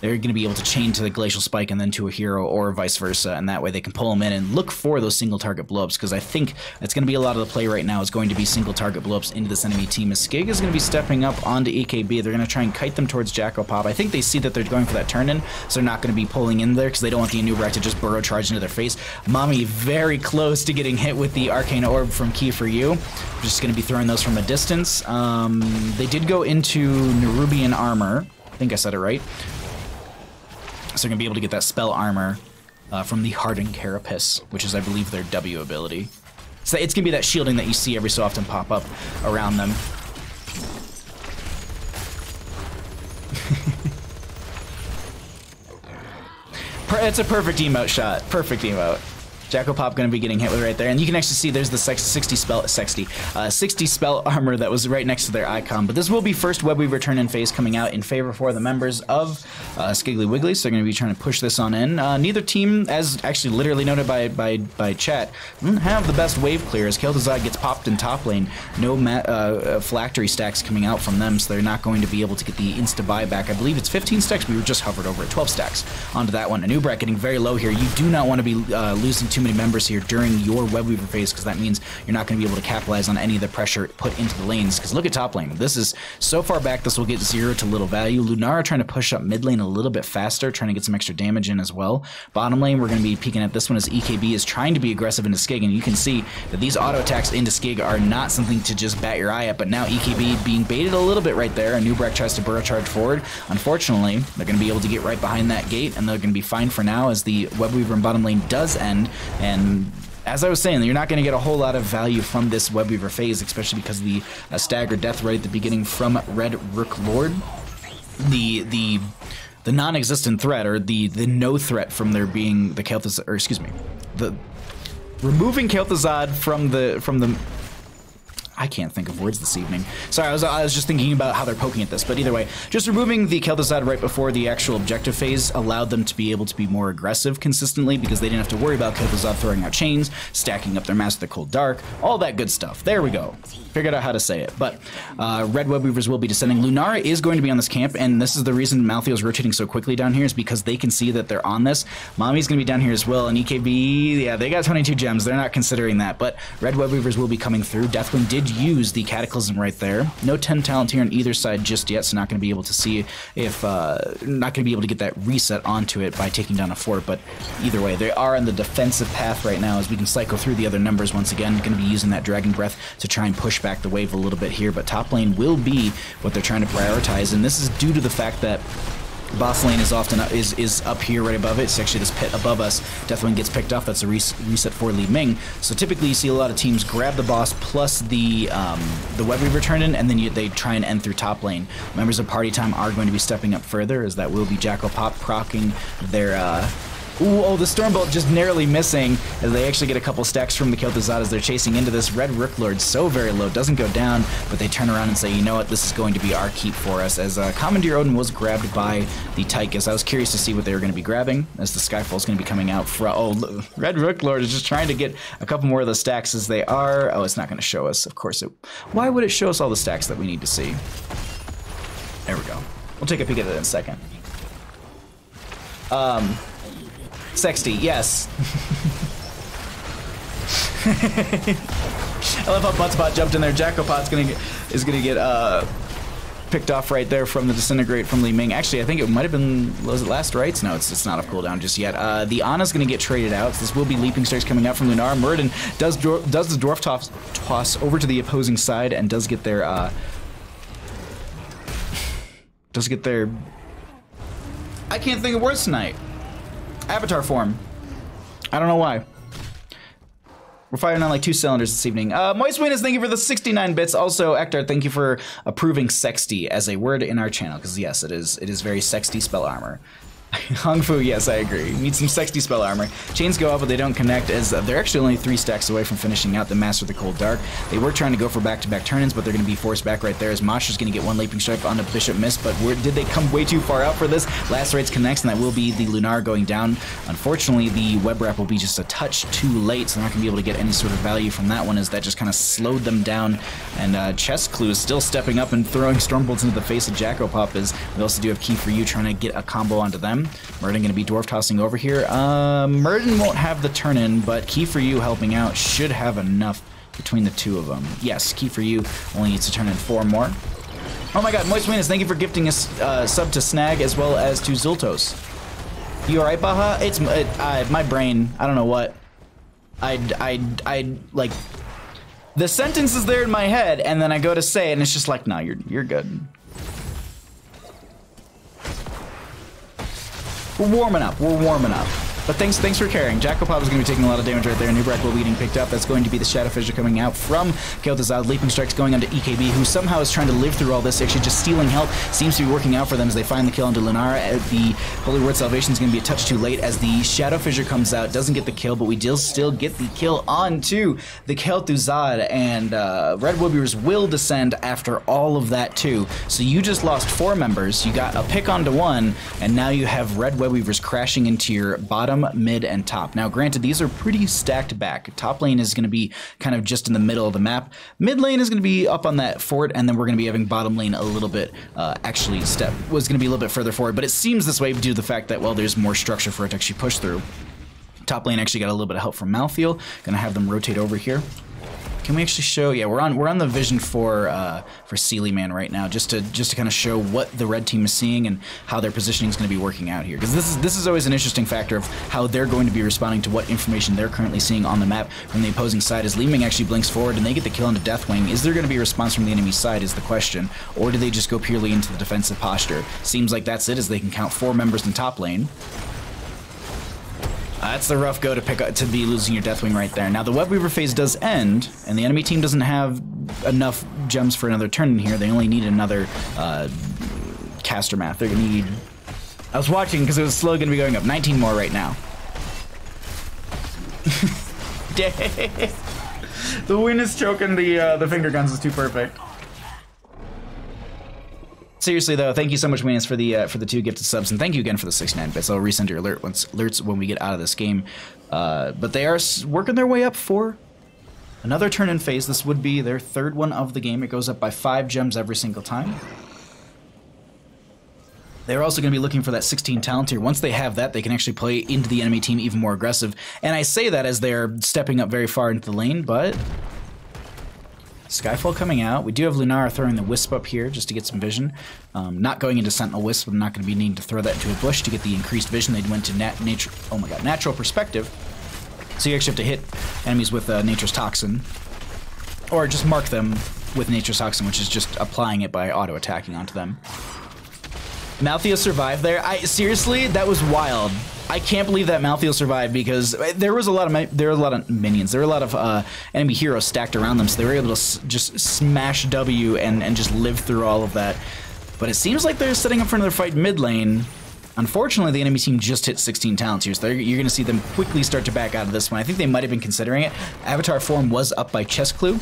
they're going to be able to chain to the Glacial Spike and then to a hero or vice versa, and that way they can pull them in and look for those single target blowups, because I think that's going to be a lot of the play right now is going to be single target blowups into this enemy team. As Skig is going to be stepping up onto EKB, they're going to try and kite them towards Jacko Pop. I think they see that they're going for that turn in, so they're not going to be pulling in there because they don't want the Anub'arak to just burrow charge into their face. Mommy very close to getting hit with the Arcane Orb from Key for You. Just going to be throwing those from a distance. Um, they did go into Nerubian Armor. I think I said it right. So they're to be able to get that spell armor uh, from the Hardened Carapace, which is, I believe, their W ability. So it's to be that shielding that you see every so often pop up around them. [laughs] it's a perfect emote shot. Perfect emote. Jacko Pop going to be getting hit with right there, and you can actually see there's the 60 spell 60 uh, 60 spell [laughs] armor that was right next to their icon. But this will be first Web Weaver turn in phase coming out in favor for the members of uh, Skiggly Wiggly, so they're going to be trying to push this on in. Uh, neither team, as actually literally noted by by by chat, have the best wave clear as Kel'Thuzad gets popped in top lane. No uh, uh, phylactery stacks coming out from them, so they're not going to be able to get the insta buyback. I believe it's 15 stacks. We were just hovered over at 12 stacks onto that one. Anub'arak getting very low here. You do not want to be uh, losing too many members here during your web weaver phase because that means you're not going to be able to capitalize on any of the pressure put into the lanes. Because look at top lane. This is so far back, this will get zero to little value. Lunara trying to push up mid lane a little bit faster, trying to get some extra damage in as well. Bottom lane, we're going to be peeking at this one as EKB is trying to be aggressive into Skig, and you can see that these auto attacks into Skig are not something to just bat your eye at, but now EKB being baited a little bit right there, and Nubrak tries to burrow charge forward. Unfortunately, they're going to be able to get right behind that gate, and they're going to be fine for now as the Web Weaver in bottom lane does end, and as I was saying, you're not going to get a whole lot of value from this Webweaver phase, especially because of the uh, staggered death right at the beginning from Red Rook Lord. The the the non-existent threat or the the no threat from there being the Kel'Thuzad, or excuse me, the removing Kel'Thuzad from the from the I can't think of words this evening. Sorry, I was, I was just thinking about how they're poking at this, but either way, just removing the Kel'Thuzad right before the actual objective phase allowed them to be able to be more aggressive consistently because they didn't have to worry about Kel'Thuzad throwing out chains, stacking up their Master the Cold Dark, all that good stuff. There we go. Figured out how to say it. But uh, Red Web Weavers will be descending. Lunara is going to be on this camp, and this is the reason Malthael is rotating so quickly down here is because they can see that they're on this. Mommy's going to be down here as well, and EKB, yeah, they got 22 gems. They're not considering that, but Red Web Weavers will be coming through. Deathwing did use the Cataclysm right there. No 10 talent here on either side just yet, so not going to be able to see if, uh, not going to be able to get that reset onto it by taking down a fort, but either way, they are on the defensive path right now as we can cycle through the other numbers once again. Going to be using that Dragon Breath to try and push back the wave a little bit here, but top lane will be what they're trying to prioritize, and this is due to the fact that Boss lane is often uh, is is up here right above it. It's actually this pit above us. Definitely gets picked off. That's a res reset for Li Ming. So typically you see a lot of teams grab the boss plus the um, the web weaver turn in, and then you, they try and end through top lane. Members of Party Time are going to be stepping up further, as that will be Jackal Pop procking their. Uh, Ooh, oh, the Stormbolt just narrowly missing as they actually get a couple stacks from the Kel'Thuzad as they're chasing into this. Red Rooklord so very low, doesn't go down, but they turn around and say, you know what, this is going to be our keep for us. As uh, Commandeer Odin was grabbed by the Tychus. I was curious to see what they were going to be grabbing as the Skyfall is going to be coming out. For, oh, Red Rooklord is just trying to get a couple more of the stacks as they are. Oh, it's not going to show us. Of course it... Why would it show us all the stacks that we need to see? There we go. We'll take a peek at it in a second. Um... Sexty, yes. I love how Buttspot jumped in there. Jackopot's gonna get, is gonna get uh, picked off right there from the disintegrate from Li Ming. Actually, I think it might have been was it last rites? No, it's it's not off cooldown just yet. Uh, the Ana's gonna get traded out. So this will be leaping strikes coming out from Lunar. Muradin does does the dwarf toss toss over to the opposing side and does get their uh, does get their. I can't think of words tonight. Avatar form. I don't know why. We're firing on like two cylinders this evening. Uh, Moist Witness, thank you for the 69 bits. Also, Ektar, thank you for approving sexty as a word in our channel, because yes, it is it is very sexty spell armor. [laughs] Hung Fu, yes, I agree. Need some sexy spell armor. Chains go up, but they don't connect as uh, they're actually only three stacks away from finishing out the Master of the Cold Dark. They were trying to go for back-to-back -back turn-ins, but they're going to be forced back right there as Masha's going to get one Leaping Strike on a Bishop Miss, but did they come way too far out for this? Lacerates connects, and that will be the Lunar going down. Unfortunately, the Web Wrap will be just a touch too late, so they're not going to be able to get any sort of value from that one as that just kind of slowed them down. And uh, Chest Clue is still stepping up and throwing Storm Bolts into the face of Jacko Pop as we also do have Key for You trying to get a combo onto them. Murden going to be dwarf tossing over here. Uh, Murden won't have the turn in, but Key for You helping out should have enough between the two of them. Yes, Key for You only needs to turn in four more. Oh my god, Moist Winners, thank you for gifting us uh, sub to Snag as well as to Zultos. You alright, Baha? It's it, my brain. I don't know what. I, I, I, like, the sentence is there in my head, and then I go to say it, and it's just like, no, you're, you're good. We're warming up. We're warming up. But thanks thanks for caring. Jackopop is going to be taking a lot of damage right there. Will be getting picked up. That's going to be the Shadow Fissure coming out from Kel'Thuzad. Leaping Strikes going onto EKB, who somehow is trying to live through all this. Actually, just stealing health seems to be working out for them as they find the kill onto Lunara. Uh, the Holy Word Salvation is going to be a touch too late as the Shadow Fissure comes out. Doesn't get the kill, but we still get the kill onto the Kel'Thuzad. And uh, Red Weavers will descend after all of that, too. So you just lost four members. You got a pick onto one, and now you have Red Web Weavers crashing into your bottom, mid, and top. Now, granted, these are pretty stacked back. Top lane is going to be kind of just in the middle of the map. Mid lane is going to be up on that fort, and then we're going to be having bottom lane a little bit, uh, actually, step was going to be a little bit further forward, but it seems this way due to the fact that, well, there's more structure for it to actually push through. Top lane actually got a little bit of help from Malthael. Gonna have them rotate over here. Can we actually show? Yeah, we're on we're on the vision for uh, for Sealy Man right now, just to just to kind of show what the red team is seeing and how their positioning is going to be working out here. Because this is this is always an interesting factor of how they're going to be responding to what information they're currently seeing on the map from the opposing side. As Li Ming actually blinks forward and they get the kill into Deathwing, is there going to be a response from the enemy side? Is the question, or do they just go purely into the defensive posture? Seems like that's it, as they can count four members in top lane. Uh, that's the rough go to pick up, to be losing your Deathwing right there. Now the Web Weaver phase does end, and the enemy team doesn't have enough gems for another turn in here. They only need another uh, caster math. They're gonna need. I was watching because it was slow gonna be going up. 19 more right now. [laughs] the wind is choking the uh, the finger guns is too perfect seriously though, thank you so much, Waynes, for the uh, for the two gifted subs, and thank you again for the 69 bits. I'll resend your alert once alerts when we get out of this game. Uh, but they are working their way up for another turn in phase. This would be their third one of the game. It goes up by five gems every single time. They're also going to be looking for that 16 talent here. Once they have that, they can actually play into the enemy team even more aggressive. And I say that as they're stepping up very far into the lane, but Skyfall coming out. We do have Lunara throwing the Wisp up here just to get some vision. Um, not going into Sentinel Wisp. I'm not going to be needing to throw that into a bush to get the increased vision. They went to nat nature. Oh my god, natural perspective. So you actually have to hit enemies with uh, Nature's Toxin, or just mark them with Nature's Toxin, which is just applying it by auto attacking onto them. Malthael survived there. I seriously, that was wild. I can't believe that Malthael survived because there was a lot of there were a lot of minions. There were a lot of uh, enemy heroes stacked around them, so they were able to just smash W and and just live through all of that. But it seems like they're setting up for another fight mid lane. Unfortunately, the enemy team just hit 16 talents here, so you're going to see them quickly start to back out of this one. I think they might have been considering it. Avatar form was up by Chest Clue.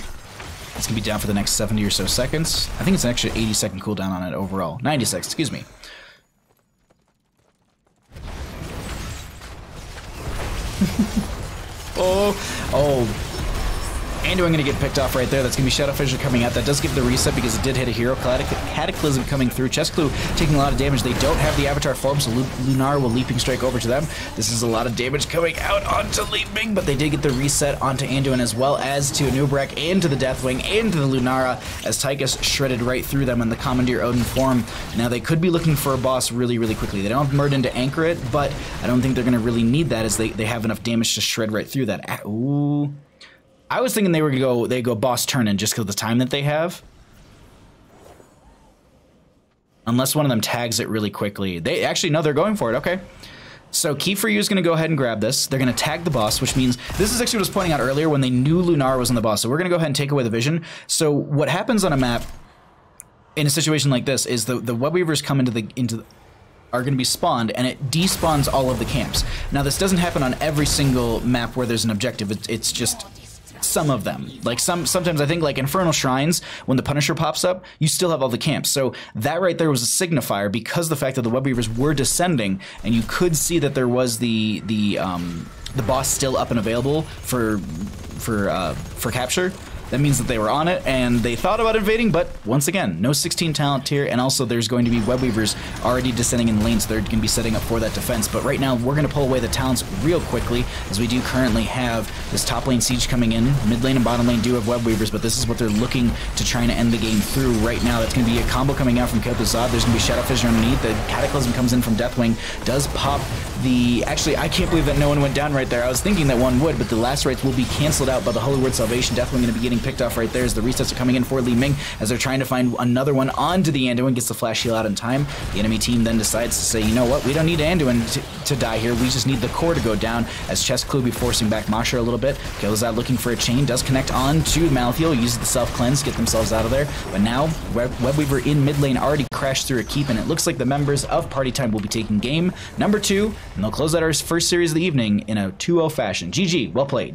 It's going to be down for the next 70 or so seconds. I think it's an extra 80 second cooldown on it overall. 96, excuse me. Oh, oh, Anduin going to get picked off right there. That's going to be Shadow Fissure coming out. That does give the reset because it did hit a hero. Cataclysm coming through. Chest Clue taking a lot of damage. They don't have the Avatar form, so Lunar will Leaping Strike over to them. This is a lot of damage coming out onto Leaping, but they did get the reset onto Anduin as well as to Anub'arak and to the Deathwing and to the Lunara as Tychus shredded right through them in the Commandeer Odin form. Now they could be looking for a boss really, really quickly. They don't have Murden to anchor it, but I don't think they're going to really need that as they, they have enough damage to shred right through that. Ah, ooh. I was thinking they were go they go boss turn in just because of the time that they have. Unless one of them tags it really quickly. They actually no, they're going for it. Okay. So Key for You is going to go ahead and grab this. They're going to tag the boss, which means this is actually what I was pointing out earlier when they knew Lunar was on the boss. So we're going to go ahead and take away the vision. So what happens on a map in a situation like this is the the web weavers come into the into the, are going to be spawned, and it despawns all of the camps. Now, this doesn't happen on every single map where there's an objective. It's, it's just some of them. Like some sometimes I think like Infernal Shrines, when the Punisher pops up, you still have all the camps. So that right there was a signifier because the fact that the Web Weavers were descending, and you could see that there was the the um, the boss still up and available for for uh, for capture. That means that they were on it and they thought about invading, but once again, no 16 talent tier, and also there's going to be web weavers already descending in lanes. They're going to be setting up for that defense. But right now, we're going to pull away the talents real quickly, as we do currently have this top lane siege coming in. Mid lane and bottom lane do have web weavers, but this is what they're looking to try and end the game through right now. That's going to be a combo coming out from Kel'Thuzad. There's going to be Shadow Fissure underneath. The Cataclysm comes in from Deathwing, does pop the. Actually, I can't believe that no one went down right there. I was thinking that one would, but the last lacerates will be canceled out by the Holy Word Salvation. Deathwing going to be getting picked off right there as the resets are coming in for Li Ming as they're trying to find another one onto the Anduin, gets the flash heal out in time. The enemy team then decides to say, you know what, we don't need Anduin to, to die here, we just need the core to go down as Chess Clue be forcing back Masher a little bit. Goes out looking for a chain, does connect on to Malthael, uses the self-cleanse, get themselves out of there. But now, Web Webweaver in mid lane already crashed through a keep, and it looks like the members of Party Time will be taking game number two, and they'll close out our first series of the evening in a 2-0 fashion. GG, well played.